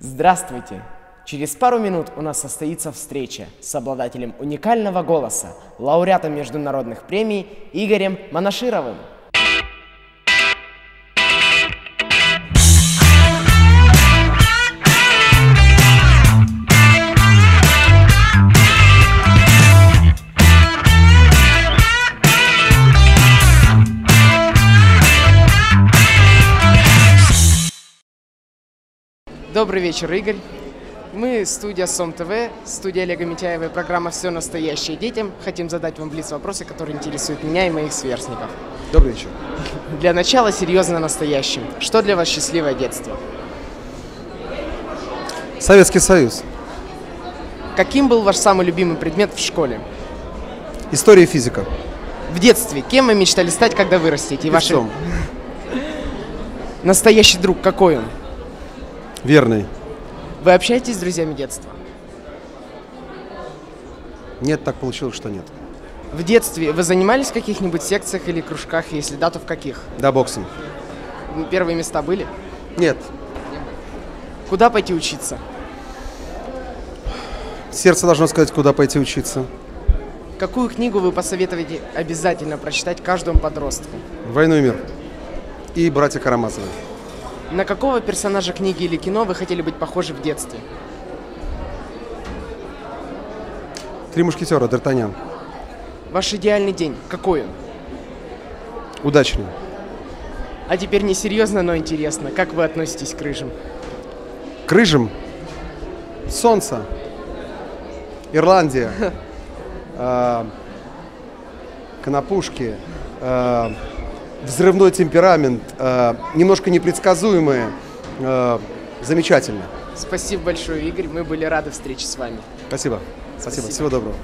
Здравствуйте! Через пару минут у нас состоится встреча с обладателем уникального голоса, лауреатом международных премий Игорем Монашировым. Добрый вечер, Игорь. Мы студия СОМ ТВ, студия Олега Митяева и программа «Все настоящее детям». Хотим задать вам блиц вопросы, которые интересуют меня и моих сверстников. Добрый вечер. Для начала серьезно настоящим. Что для вас счастливое детство? Советский Союз. Каким был ваш самый любимый предмет в школе? История и физика. В детстве кем вы мечтали стать, когда вырастете? И ваш Певцом. настоящий друг какой он? Верный. Вы общаетесь с друзьями детства? Нет, так получилось, что нет. В детстве вы занимались в каких-нибудь секциях или кружках? Если да, то в каких? Да, боксом. Первые места были? Нет. Куда пойти учиться? Сердце должно сказать, куда пойти учиться. Какую книгу вы посоветуете обязательно прочитать каждому подростку? Войну и мир. И братья Карамазовы. На какого персонажа книги или кино вы хотели быть похожи в детстве? Три мушкетера, Д'Артаньян. Ваш идеальный день, какой он? Удачный. А теперь не серьезно, но интересно, как вы относитесь к рыжим? К рыжим. Солнце. Ирландия. А, Конопушки. Взрывной темперамент. а, Немножко непредсказуемые. а, Замечательно. Спасибо большое, Игорь, мы были рады встрече с вами. Спасибо. Спасибо. Спасибо. Всего доброго.